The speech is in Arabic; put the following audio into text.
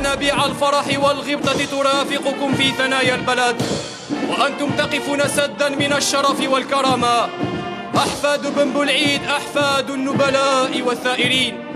ينابيع الفرح والغبطة ترافقكم في ثنايا البلد. وأنتم تقفون سدا من الشرف والكرامة. أحفاد بن بلعيد أحفاد النبلاء والثائرين.